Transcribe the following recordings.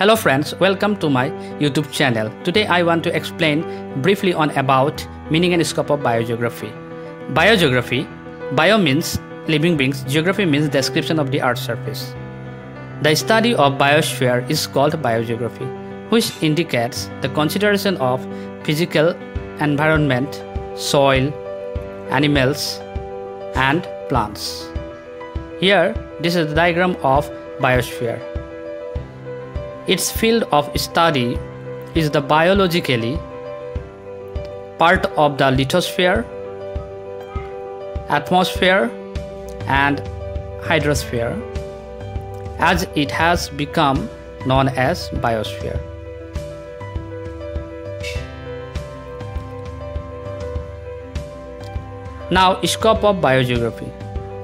Hello friends, welcome to my YouTube channel. Today I want to explain briefly on about meaning and scope of biogeography. Biogeography, bio means living beings, geography means description of the earth's surface. The study of biosphere is called biogeography, which indicates the consideration of physical environment, soil, animals, and plants. Here, this is the diagram of biosphere. Its field of study is the biologically part of the lithosphere, atmosphere, and hydrosphere, as it has become known as biosphere. Now, scope of biogeography.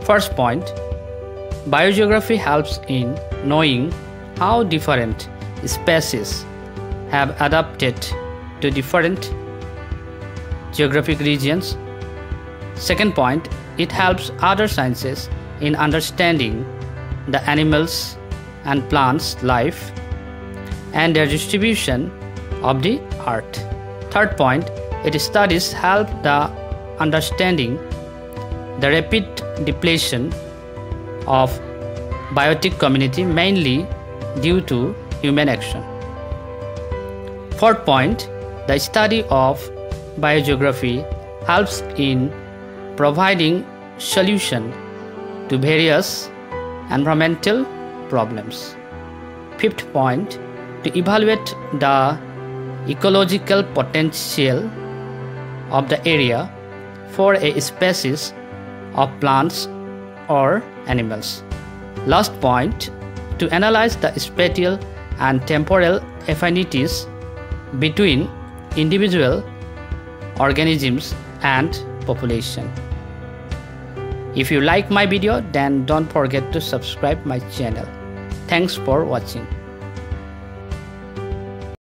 First point Biogeography helps in knowing how different species have adapted to different geographic regions. Second point, it helps other sciences in understanding the animals and plants' life and their distribution of the earth. Third point, it studies help the understanding the rapid depletion of biotic community mainly due to human action. Fourth point, the study of biogeography helps in providing solution to various environmental problems. Fifth point, to evaluate the ecological potential of the area for a species of plants or animals. Last point, to analyze the spatial and temporal affinities between individual organisms and population. If you like my video then don't forget to subscribe my channel. Thanks for watching.